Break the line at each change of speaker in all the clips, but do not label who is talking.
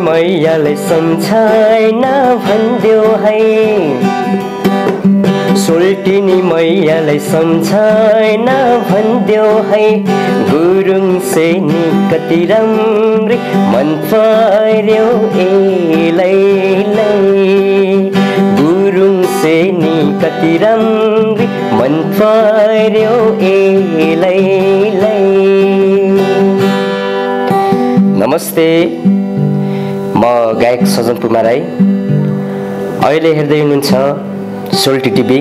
मैयालाई सम्झाएन भनिदेऊ है। सोल्टिनी मैयालाई सम्झाएन भनिदेऊ है। गुरुङ सेनी कति राम्री मन पर्यो एलाई गुरुङ सेनी कति राम्री मन पर्यो एलाई नमस्ते। म गायक सजन पुमा राई। अहिले हेर्दै हुनुहुन्छ सोल्टी टिभी।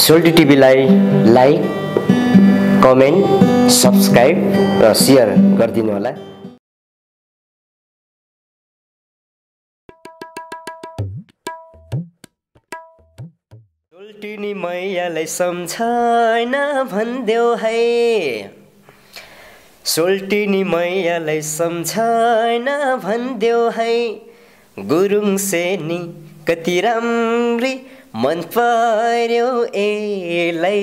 सोल्टी टिभीलाई लाइक कमेन्ट सब्सक्राइब र सेयर गरिदिनु होला। सोल्टिनी मैयालाई सम्झाएन भनिदेऊ है। सोल्टिनी मैयालाई सम्झाएन भनिदेऊ है। गुरुङ सेनी कति राम्री मन पर्यो एलाई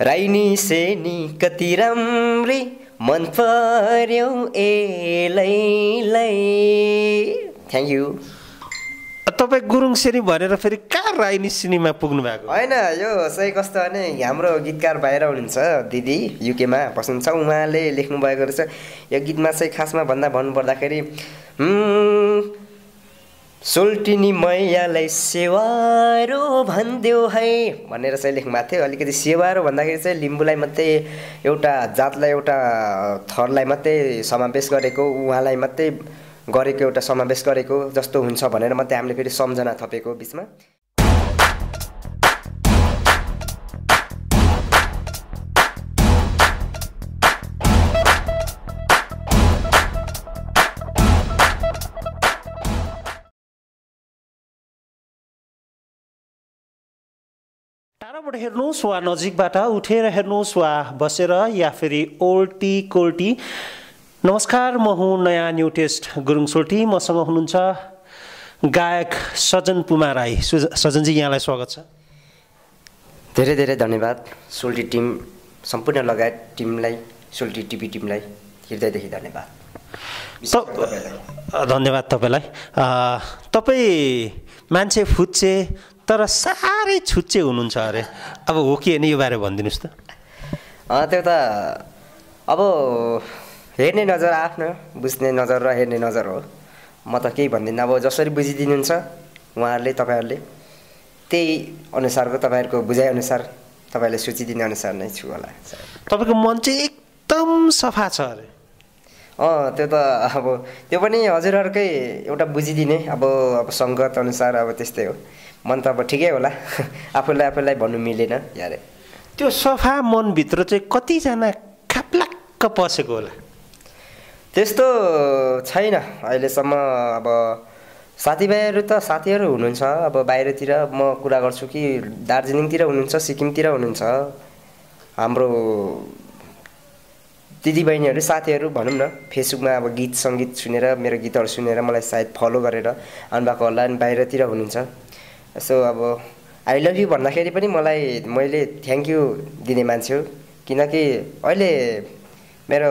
राइनी सेनी कति राम्री मन पर्यो एलाई थ्याङ्क यू
तपाईँ गुरुङ सेनी भनेर फेरि कहाँ राइनी सिनेमा पुग्नु भएको?
होइन यो चाहिँ कस्तो भने हाम्रो गीतकार बाहिर हुनुहुन्छ दिदी युकेमा बस्नुहुन्छ। उहाँले लेख्नु भएको रहेछ। यो गीतमा चाहिँ खासमा भन्दा भन्नुपर्दाखेरि "हुम्, सोल्टिनी मैयालाई सेवारो भनिदेऊ है भनेर चाहिँ लेख्नु भएको थियो। अलिकति सेवारो भन्दाखेरि चाहिँ लिम्बूलाई मात्रै एउटा जातलाई एउटा थरलाई मात्रै समावेश गरेको उहाँलाई मात्रै गरेको एउटा समावेश गरेको जस्तो हुन्छ भनेर मात्रै हामीले फेरि सम्झना थपेको बिचमा।
टाढाबाट हेर्नुहोस् वा नजिकबाट उठेर हेर्नुहोस् वा बसेर या फेरि ओल्टी कोल्टी नमस्कार म हुँ नयाँ न्यु टेस्ट गुरुङ सोल्टी मसँग हुनुहुन्छ गायक सजन पुमा राई। सुज- सजनजी यहाँलाई स्वागत छ।
धेरै धेरै धन्यवाद सोल्टी टिम सम्पूर्ण लगायत टिमलाई सोल्टी टिभी टिमलाई हृदयदेखि धन्यवाद।
धन्यवाद तपाईँलाई। तपाईँ मान्छे फुच्चे तर साह्रै छुच्चे हुनुहुन्छ अरे। अब हो कि होइन यो बारे भनिदिनुहोस् त।
त्यो त अब हेर्ने नजर आफ्नो बुझ्ने नजर र हेर्ने नजर हो। म त केही भन्दिनँ। अब जसरी बुझिदिनुहुन्छ उहाँहरूले तपाईँहरूले त्यही अनुसारको तपाईँहरूको बुझाइअनुसार तपाईँले सोचिदिने अनुसार नै छु होला
तपाईँको मन चाहिँ एकदम सफा छ अरे।
अँ त्यो त अब त्यो पनि हजुरहरूकै एउटा बुझिदिने अब अब सङ्गत अनुसार अब त्यस्तै हो। मन त अब ठिकै होला। आफूलाई आफूलाई भन्नु मिलेन यारे।
त्यो सफा मनभित्र चाहिँ कतिजना खाप्लाक्क पसेको होला।
त्यस्तो छैन। अहिलेसम्म अब साथीभाइहरू त साथीहरू हुनुहुन्छ। अब बाहिरतिर म कुरा गर्छु कि दार्जिलिङतिर हुनुहुन्छ सिक्किमतिर हुनुहुन्छ। हाम्रो दिदीबहिनीहरू साथीहरू भनौँ न फेसबुकमा अब गीत सङ्गीत सुनेर मेरो गीतहरू सुनेर मलाई सायद फलो गरेर आउनुभएको होला अनि बाहिरतिर हुनुहुन्छ। यसो अब आई लभ यु भन्दाखेरि पनि मलाई मैले थ्याङ्क यू दिने मान्छे हो। किनकि अहिले मेरो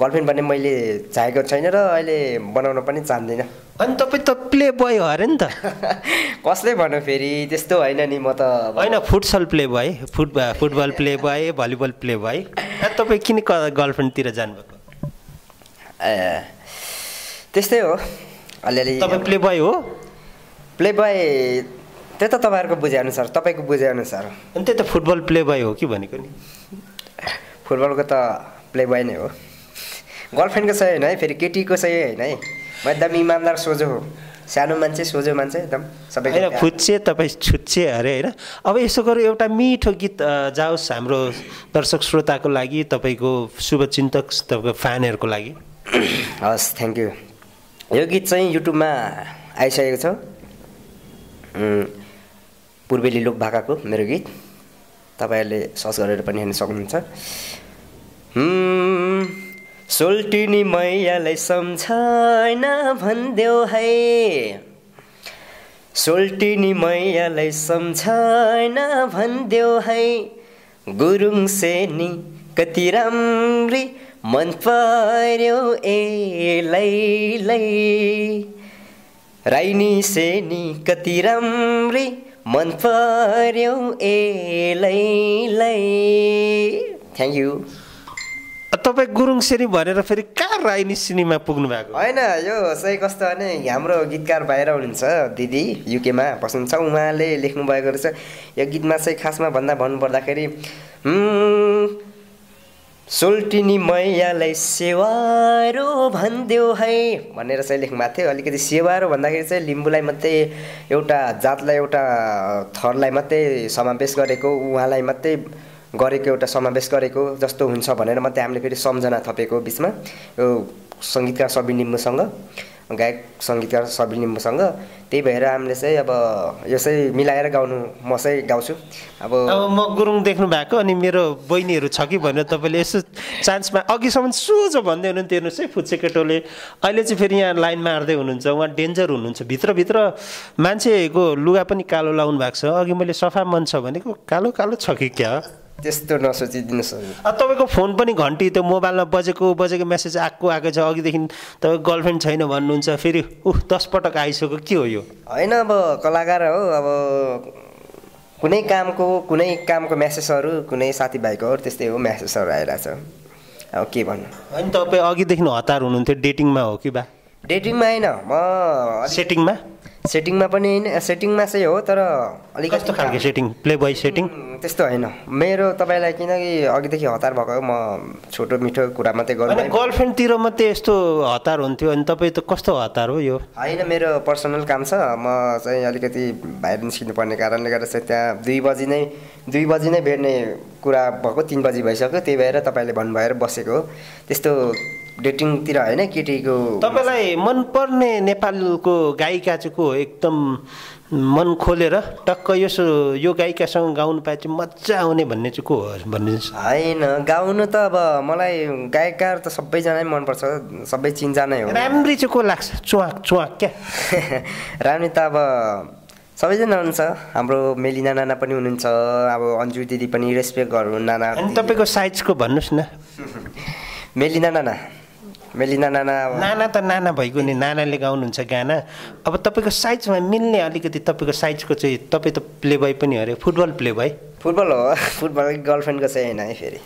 गर्लफ्रेन्ड पनि मैले चाहेको छैन र अहिले बनाउन पनि चाहदिनँ
अनि तपाईँ त प्ले बोय हो अरे नि त।
कसले भन्यो फेरि? त्यस्तो होइन नि म त
होइन futsal play boy foot football play boy volleyball play boy. तपाईँ किन गर्लफ्रेन्डतिर जानुभएको?
ए त्यस्तै हो। अलिअलि
तपाईँ प्ले बोय हो?
प्ले बोय त्यो त तपाईँहरूको बुझाइअनुसार तपाईँको बुझाइअनुसार
अनि त्यही त फुटबल प्ले बोय हो कि भनेको नि?
फुटबलको त प्ले बोय नै हो। गर्लफ्रेन्डको सही होइन है फेरि केटीको सही होइन है। म एकदम इमान्दार सोझो हो। सानो मान्छे सोझो मान्छे एकदम सबैको
होइन। फुच्चे तपाईँ छुच्चे अरे होइन? अब यसो गरेर एउटा मिठो गीत जाओस् हाम्रो दर्शक श्रोताको लागि तपाईँको शुभचिन्तक तपाईँको फ्यानहरूको लागि।
हस् थ्याङ्क यू यो गीत चाहिँ युट्युबमा आइसकेको छ। पूर्वेली लोक भाकाको मेरो गीत। तपाईँहरूले सर्च गरेर पनि हेर्न सक्नुहुन्छ। सोल्टिनी मैयालाई सम्झाएन भनिदेऊ है। सोल्टिनी मैयालाई सम्झाएन भनिदेऊ है। गुरुङ सेनी कति राम्री मन पर्यो एलैलै राइनी सेनी कति राम्री मन पर्यो एलैलै थ्याङ्क यू
तपाईँ गुरुङ सेरी भनेर फेरि कहाँ राइनी सिनेमा पुग्नु भएको?
होइन यो चाहिँ कस्तो भने हाम्रो गीतकार बाहिर हुनुहुन्छ दिदी युकेमा बस्नुहुन्छ। उहाँले लेख्नुभएको रहेछ यो गीतमा चाहिँ खासमा भन्दा भन्नुपर्दाखेरि "हुम्, सोल्टिनी मैयालाई सेवारो भनिदेऊ है भनेर चाहिँ लेख्नु भएको थियो। अलिकति सेवारो भन्दाखेरि चाहिँ लिम्बूलाई मात्रै एउटा जातलाई एउटा थरलाई मात्रै समावेश गरेको उहाँलाई मात्रै गरेको एउटा समावेश गरेको जस्तो हुन्छ भनेर मात्रै हामीले फेरि सम्झना थपेको बिचमा। यो सङ्गीतकार सबिन लिम्बूसँग गायक सङ्गीतकार सबिन लिम्बूसँग। त्यही भएर हामीले चाहिँ अब यो चाहिँ मिलाएर गाउनु म चाहिँ गाउँछु। अब
अब म गुरुङ देख्नु भएको अनि मेरो बहिनीहरू छ कि भनेर तपाईँले यसो चान्समा अघिसम्म सोझो भन्दै हुनुहुन्थ्यो हेर्नुहोस् है फुच्चे केटोले अहिले चाहिँ फेरि यहाँ लाइन मार्दै हुनुहुन्छ उहाँ डेन्जर हुनुहुन्छ। भित्रभित्र मान्छेको लुगा पनि कालो लाउनु भएको छ। अघि मैले सफा मन छ भनेको कालो कालो छ कि क्या?
त्यस्तो नसोचिदिनुहोस्
अब तपाईँको फोन पनि घन्टी त्यो मोबाइलमा बजेको बजेको मेसेज आएको आएको छ अघिदेखि तपाईँको गर्लफ्रेन्ड छैन भन्नुहुन्छ फेरि उह दस पटक आइसक्यो के हो यो?
होइन अब कलाकार हो अब कुनै कामको कुनै कामको म्यासेजहरू कुनै साथीभाइको त्यस्तै हो म्यासेजहरू आइरहेछ। अब के भन्नु?
होइन तपाईँ अघिदेखि हतार हुनुहुन्थ्यो डेटिङमा हो कि बा?
डेटिङमा होइन म
सेटिङमा
सेटिङमा पनि होइन सेटिङमा चाहिँ हो तर अलिकति
कस्तो खालको सेटिङ प्ले बोय सेटिङ
त्यस्तो होइन। मेरो तपाईँलाई किनकि अघिदेखि हतार भएको हो म छोटो मिठो कुरा मात्रै गर्नु
गर्लफ्रेन्डतिर मात्रै यस्तो हतार हुन्थ्यो अनि तपाईँ त कस्तो हतार हो यो?
होइन मेरो पर्सनल काम छ। म चाहिँ अलिकति बाहिर निस्किनु पर्ने कारणले गर्दा चाहिँ त्यहाँ दुई बजी नै दुई बजी नै भेट्ने कुरा भएको तिन बजी भइसक्यो। त्यही भएर तपाईँले भन्नुभएर बसेको हो। त्यस्तो डेटिङतिर होइन केटीको
तपाईँलाई मनपर्ने नेपालको गायिका चाहिँ को एकदम मन खोलेर टक्क यसो यो गायिकासँग गाउनु पाए चाहिँ मजा आउने भन्ने चाहिँ को हो? भनिदिनुहोस्
होइन गाउनु त अब मलाई गायककार त सबैजना मनपर्छ सबै चिन्जानै हो।
राम्री चाहिँ को लाग्छ? चुवाक चुवाक क्या?
राम्री त अब सबैजना हुनुहुन्छ हाम्रो मेलिना नाना पनि हुनुहुन्छ अब अन्जु दिदी पनि रेस्पेक्ट गर्नु नाना
अनि तपाईँको साइजको भन्नुहोस् न।
मेलिना नाना। मेलिना नाना
नाना त नाना भइगयो नि नानाले गाउनुहुन्छ गाना। अब तपाईँको साइजमा मिल्ने अलिकति तपाईँको साइजको चाहिँ तपाईँ त प्ले बोय पनि अरे फुटबल प्ले बोय
फुटबल हो फुटबल गर्लफ्रेन्डको चाहिँ होइन है फेरि।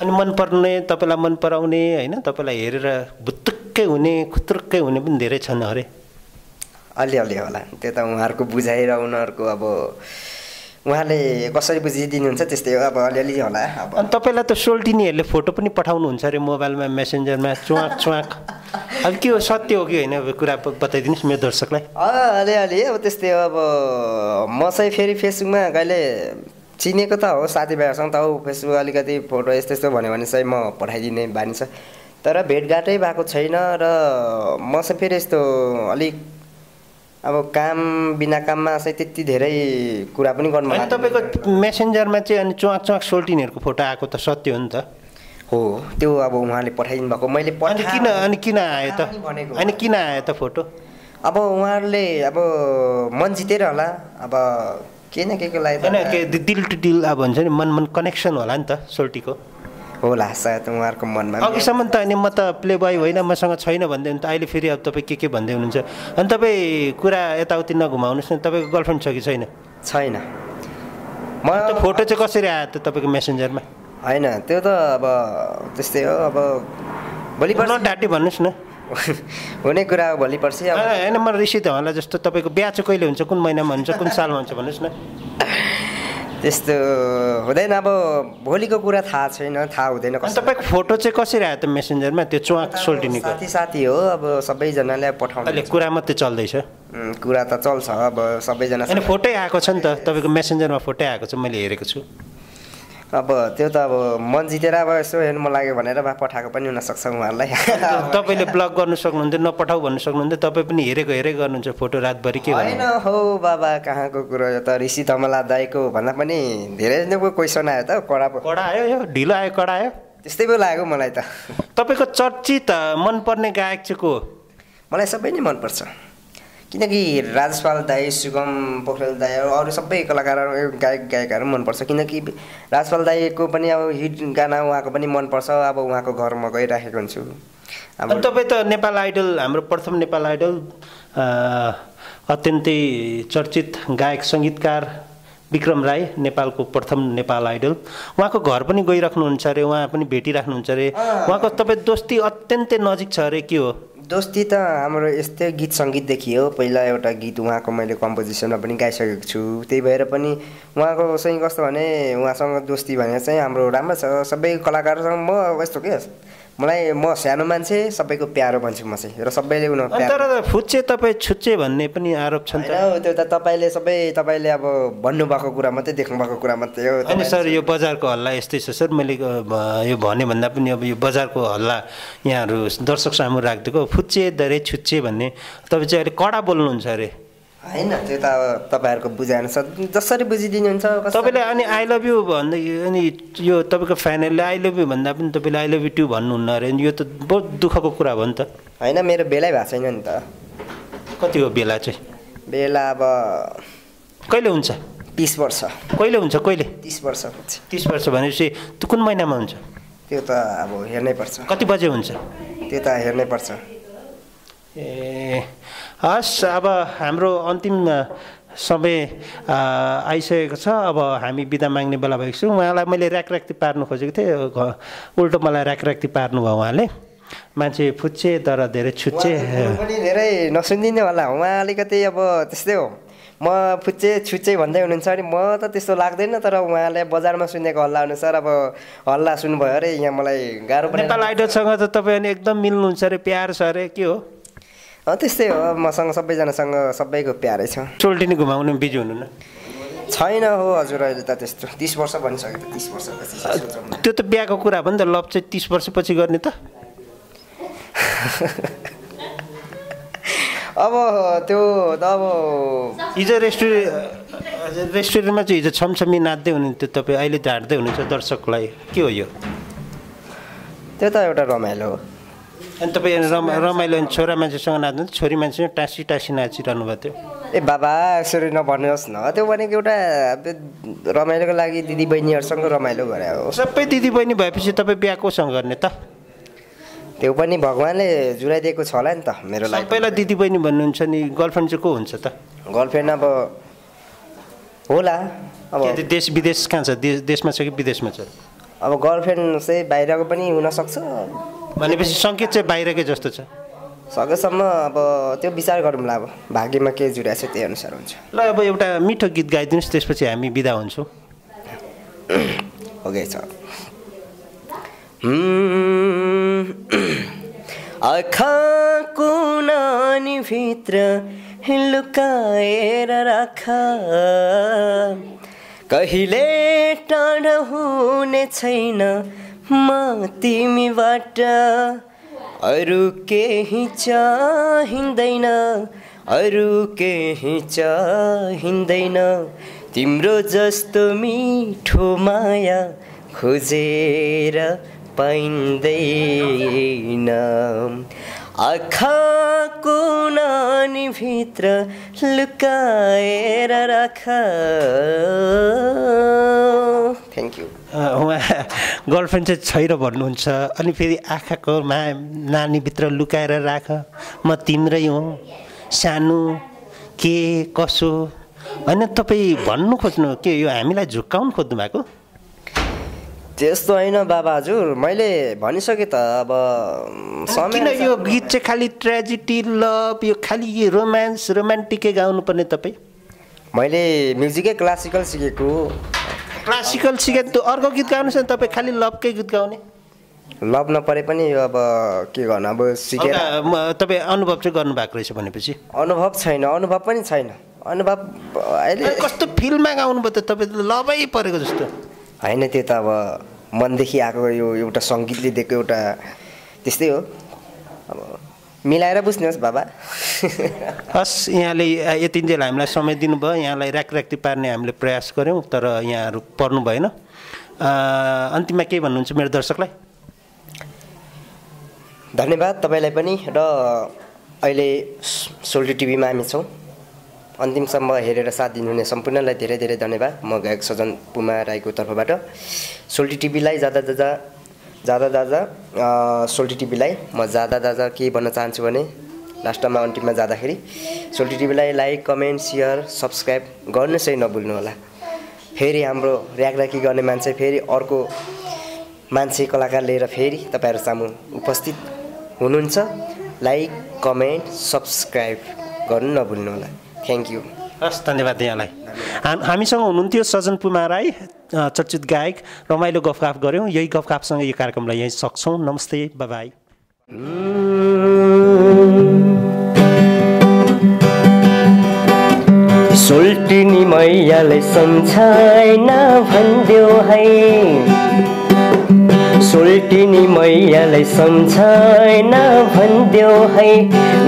अनि मनपर्ने तपाईँलाई मन पराउने होइन तपाईँलाई हेरेर भुत्तुक्कै हुने खुत्रुक्कै हुने पनि धेरै छन् अरे
अलिअलि होला त्यो त उहाँहरूको बुझाइ र उनीहरूको अब उहाँले कसरी बुझिदिनुहुन्छ त्यस्तै हो अब अलिअलि होला अब।
अनि तपाईँलाई त सोल्टिनीहरूले फोटो पनि पठाउनुहुन्छ अरे मोबाइलमा मेसेन्जरमा चुवाक चुवाक अब के हो सत्य हो कि होइन? कुरा बताइदिनुहोस् मेरो दर्शकलाई।
अँ, अलिअलि अब त्यस्तै हो अब म चाहिँ फेरि फेसबुकमा कहिले चिनेको त हो साथीभाइहरूसँग त हो फेसबुक अलिकति फोटो यस्तो यस्तो भन्यो भने चाहिँ म पठाइदिने बानी छ। तर भेटघाटै भएको छैन र म चाहिँ फेरि यस्तो अलिक अब काम बिना काममा चाहिँ त्यति धेरै कुरा पनि गर्नु
अनि। तपाईँको मेसेन्जरमा चाहिँ अनि चुवाक चुवाक सोल्टिनीहरूको फोटो आएको त सत्य हो नि त।
हो त्यो अब उहाँले पठाइदिनु भएको। मैले
किन अनि किन आयो त?
भनेको।
अनि किन आयो त फोटो?
अब उहाँहरूले अब मन जितेर होला। अब के न के को लागि
दिल टु दिल अब भन्छ नि मन मन कनेक्सन होला नि त सोल्टीको।
होला सायद उहाँहरूको मनमा
अघिसम्म त अनि म त प्ले बोय होइन मसँग छैन भन्दै त अहिले फेरि अब तपाईँ के के भन्दै हुनुहुन्छ? अनि तपाईँ कुरा यताउति नघुमाउनुहोस् न तपाईँको गर्लफ्रेन्ड छ कि छैन?
छैन। म
त्यो फोटो चाहिँ कसरी आयो त तपाईँको मेसेन्जरमा?
होइन त्यो त अब त्यस्तै हो अब भोलि पर्सि
नडाँटी भन्नुहोस् न।
हुने कुरा हो भोलि पर्सि
होइन म रिसित होला जस्तो तपाईँको बिहा चाहिँ कहिले हुन्छ कुन महिनामा हुन्छ कुन सालमा हुन्छ भन्नुहोस् न।
त्यस्तो हुँदैन अब भोलिको कुरा थाहा छैन थाहा हुँदैन
तपाईँको फोटो चाहिँ कसरी आयो त मेसेन्जरमा त्यो चुवाक सोल्टिनीको।
साथी साथी हो अब सबैजनाले पठाउने
अहिले कुरा मात्रै चल्दैछ।
कुरा त चल्छ अब सबैजना
फोटै आएको छ नि त तपाईँको मेसेन्जरमा फोटै आएको छ मैले हेरेको छु।
अब त्यो त अब मन जितेर अब यसो हेर्नु मन लाग्यो भनेर भए पठाएको पनि हुनसक्छ उहाँहरूलाई।
तपाईँले ब्लक गर्नु सक्नुहुन्थ्यो नपठाउ भन्नु सक्नुहुन्थ्यो तपाईँ पनि हेरेको हेरे गर्नुहुन्छ फोटो रातभरि के
होइन हौ बाबा कहाँको कुरो यो त? ऋषि धमला दाईको भन्दा पनि धेरै नैको क्वेसन आयो त? कडा
कडा आयो यो ढिलो आयो कडा आयो।
त्यस्तै पो लाग्यो मलाई त।
तपाईँको चर्चित मनपर्ने गायक चाहिँ को?
मलाई सबै नै मनपर्छ। किनकि राजपाल दाई सुगम पोखरेल दाई अरू सबै कलाकारहरू गायक गायिकाहरू मनपर्छ। किनकि राजपाल दाईको पनि अब हिट गाना उहाँको पनि मनपर्छ। अब उहाँको घर म गइराखेको हुन्छु। अब
तपाईँ त नेपाल आइडल हाम्रो प्रथम नेपाल आइडल अत्यन्तै चर्चित गायक सङ्गीतकार विक्रम राई नेपालको प्रथम नेपाल आइडल। उहाँको घर पनि गइराख्नुहुन्छ अरे उहाँ पनि भेटिराख्नुहुन्छ अरे। उहाँको तपाईँ दोस्ती अत्यन्तै नजिक छ अरे के हो?
दोस्ती त हाम्रो यस्तै गीत सङ्गीतदेखि हो पहिला एउटा गीत उहाँको मैले कम्पोजिसनमा पनि गाइसकेको छु। त्यही भएर पनि उहाँको चाहिँ कस्तो भने उहाँसँग दोस्ती भने चाहिँ हाम्रो राम्रो छ। सबै कलाकारसँग म यस्तो के? मलाई म सानो मान्छे सबैको प्यारो भन्छु म चाहिँ। र सबैले उनीहरू
तर फुच्चे तपाईँ छुच्चे भन्ने पनि आरोप छ नि त।
त्यो त तपाईँले सबै तपाईँले अब भन्नुभएको कुरा मात्रै देख्नुभएको कुरा मात्रै हो।
अनि सर यो बजारको हल्ला यस्तै छ सर। मैले यो भने भन्दा पनि अब यो बजारको हल्ला यहाँहरू दर्शक सामु राखिदिएको। फुच्चे दरे छुच्चे भन्ने। तपाईँ चाहिँ अहिले कडा बोल्नुहुन्छ अरे।
होइन त्यो त अब तपाईँहरूको बुझाइअनुसार जसरी बुझिदिनुहुन्छ
तपाईँले अनि आई लभ यु भन्दै अनि यो तपाईँको फ्यानहरूले आई लभ यु भन्दा पनि तपाईँले आई लभ यु टु भन्नुहुन्न अरे। यो त बहुत दुःखको कुरा भयो नि त।
होइन मेरो बेलै भएको छैन नि त।
कति हो बेला चाहिँ?
बेला अब
कहिले हुन्छ?
तिस वर्ष।
कहिले हुन्छ? कहिले?
तिस वर्षपछि।
तिस वर्ष भनेपछि त्यो कुन महिनामा हुन्छ?
त्यो त अब हेर्नै पर्छ।
कति बजे हुन्छ?
त्यो त हेर्नै पर्छ।
ए हस् अब हाम्रो अन्तिम समय आइसकेको छ। अब हामी बिदा माग्ने बेला भएको छु। उहाँलाई मैले ऱ्याकऱ्याक्ती पार्नु खोजेको थिएँ। घ- उल्टो मलाई ऱ्याकऱ्याक्ती पार्नु भयो उहाँले। मान्छे फुच्चे तर धेरै छुच्चे।
पनि धेरै नसुनिदिने होला उहाँ अलिकति अब त्यस्तै हो। म फुच्चे छुच्चे भन्दै हुनुहुन्छ अनि म त त्यस्तो लाग्दैन तर उहाँले बजारमा सुनेको हल्ला अनुसार अब हल्ला सुन्नुभयो अरे। यहाँ मलाई गाह्रो
नेपाल आइडलसँग त तपाईँ अनि एकदम मिल्नुहुन्छ अरे। प्यार छ अरे। के हो?
त्यस्तै हो। मसँग सबैजनासँग सबैको प्यारै छ।
चोल्टिनी घुमाउनु बिजी हुनुहुन्न?
छैन हो हजुर अहिले त त्यस्तो। तिस वर्ष भनिसक्यो त तिस वर्षपछि।
त्यो त बिहाको कुरा हो नि त लभ चाहिँ तिस वर्षपछि गर्ने त।
अब त्यो त अब
हिजो रेस्टुरेन्ट रेस्टुरेन्टमा चाहिँ हिजो छमछमी नाच्दै हुनुहुन्थ्यो तपाईँ अहिले ढाँट्दै हुनुहुन्छ दर्शकलाई। के हो यो?
त्यो त एउटा रमाइलो हो।
अनि तपाईँ रमा रमाइलो अनि छोरा मान्छेसँग नाच्नु छोरी मान्छेसँग टाँसी टाँसी नाचिरहनु भएको थियो।
ए बाबा यसरी नभन्नुहोस् न। त्यो भनेको एउटा रमाइलोको लागि दिदी बहिनीहरूसँग रमाइलो गरे हो।
सबै दिदी बहिनी भएपछि तपाईँ बिहा कोसँग गर्ने त?
त्यो पनि भगवान्ले जुराइदिएको छ होला नि त मेरो लागि।
सबैलाई दिदी बहिनी भन्नुहुन्छ नि गर्लफ्रेन्ड चाहिँ को हुन्छ त?
गर्लफ्रेन्ड अब होला। अब
देश विदेश कहाँ छ? देश देशमा छ कि विदेशमा छ?
अब गर्लफ्रेन्ड चाहिँ बाहिरको पनि हुनसक्छ।
भनेपछि सङ्केत चाहिँ बाहिरकै जस्तो छ।
सकेसम्म अब त्यो विचार गरौँला अब। भाग्यमा के जुराएको छ त्यही अनुसार हुन्छ।
ल अब एउटा मिठो गीत गाइदिनुहोस् त्यसपछि हामी बिदा हुन्छौँ।
ओके छ। आँखाको नानीभित्र लुकाएर राख। कहिले टाढा हुने छैन म तिमीबाट अरू केही चाहिँदैन अरू केही चाहिँदैन तिम्रो जस्तो मिठो माया खोजेर पाइँदैन। आँखाको नानीभित्र लुकाएर राख। थ्याङ्क यू
उहाँ गर्लफ्रेन्ड चाहिँ छैन भन्नुहुन्छ। अनि फेरि आँखाको मा नानीभित्र लुकाएर राख। म तिम्रै हुँ। सानो के कसो? होइन तपाईँ भन्नु खोज्नु के यो हामीलाई झुक्काउनु खोज्नु भएको?
त्यस्तो होइन बाबा हजुर। मैले भनिसकेँ त अब समय
किन यो गीत चाहिँ खालि ट्रेजिडी लभ यो खालि यो रोमान्स रोमान्टिकै गाउनुपर्ने तपाईँ?
मैले म्युजिकै क्लासिकल सिकेको।
क्लासिकल सिके त्यो अर्को गीत गाउनुहोस् न तपाईँ खालि लभकै गीत गाउने?
लभ नपरे पनि यो अब के गर्नु अब सिकेर
तपाईँ अनुभव चाहिँ गर्नुभएको रहेछ भनेपछि?
अनुभव छैन अनुभव पनि छैन। अनुभव अहिले
कस्तो फिल्डमा गाउनुभयो त तपाईँ लभै परेको जस्तो।
होइन त्यो त अब मनदेखि आएको यो एउटा सङ्गीतले दिएको एउटा त्यस्तै हो। अब मिलाएर बुझ्नुहोस् बाबा।
हस् यहाँले यतिन्जेल हामीलाई समय दिनुभयो। यहाँलाई ऱ्याकऱ्याक्ती पार्ने हामीले प्रयास गऱ्यौँ तर यहाँहरू पर्नु भएन। अन्तिममा के भन्नुहुन्छ मेरो दर्शकलाई?
धन्यवाद तपाईँलाई पनि र अहिले सोल्टी टिभीमा हामी छौँ। अन्तिमसम्म हेरेर साथ दिनुहुने सम्पूर्णलाई धेरै धेरै धन्यवाद। म गायक सजन पुमा राईको तर्फबाट। सोल्टी टिभीलाई जाँदा जाँदा जाँदा अ, सोल्टी टिभीलाई म जाँदा जाँदा के भन्न चाहन्छु भने लास्टमा अन्तिममा जाँदाखेरि सोल्टी टिभीलाई लाइक कमेन्ट सेयर सब्सक्राइब गर्नु चाहिँ नभुल्नु होला। फेरि हाम्रो ऱ्याकराकी गर्ने मान्छे फेरि अर्को मान्छे कलाकार लिएर फेरि तपाईँहरू सामु उपस्थित हुनुहुन्छ। लाइक कमेन्ट सब्सक्राइब गर्नु नभुल्नु होला। थ्याङ्क यू
हस् धन्यवाद यहाँलाई हाम हामीसँग हुनुहुन्थ्यो सजन पुमा राई चर्चित गायक। रमाइलो गफगाफ गऱ्यौँ। यही गफगाफसँग यो कार्यक्रमलाई यहीँ सक्छौँ। नमस्ते बाई
सोल्टिनी मैयालाई सम्झाएन भनिदेऊ है। सोल्टिनी मैयालाई सम्झाएन भनिदेऊ है।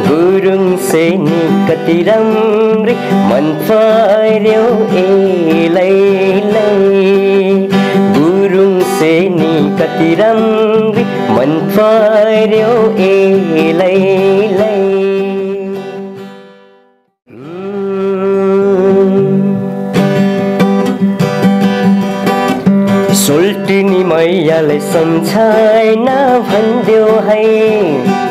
गुरुङ सेनी कति राम्री मन पर्यो एलाई गुरुङ सेनी कति राम्री मन पर्यो एलाई सोल्टिनी मैयालाई सम्झाएन भनिदेऊ है।